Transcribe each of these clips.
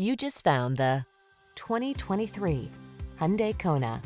You just found the 2023 Hyundai Kona.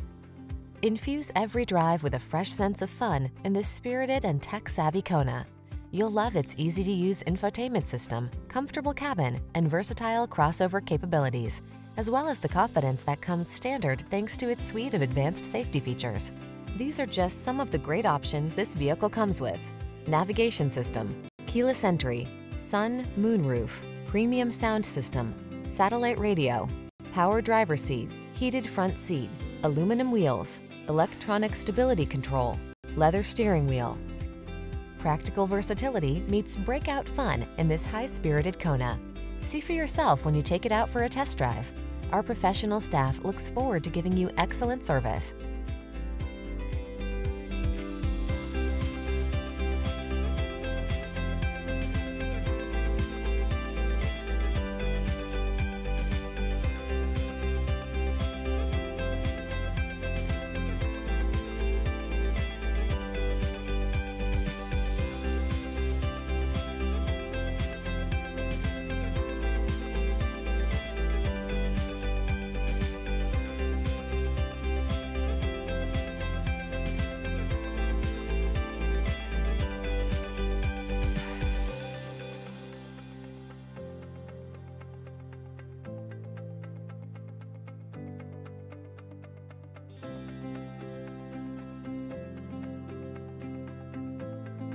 Infuse every drive with a fresh sense of fun in this spirited and tech-savvy Kona. You'll love its easy-to-use infotainment system, comfortable cabin, and versatile crossover capabilities, as well as the confidence that comes standard thanks to its suite of advanced safety features. These are just some of the great options this vehicle comes with. Navigation system, keyless entry, sun, moonroof, premium sound system, satellite radio, power driver seat, heated front seat, aluminum wheels, electronic stability control, leather steering wheel. Practical versatility meets breakout fun in this high-spirited Kona. See for yourself when you take it out for a test drive. Our professional staff looks forward to giving you excellent service.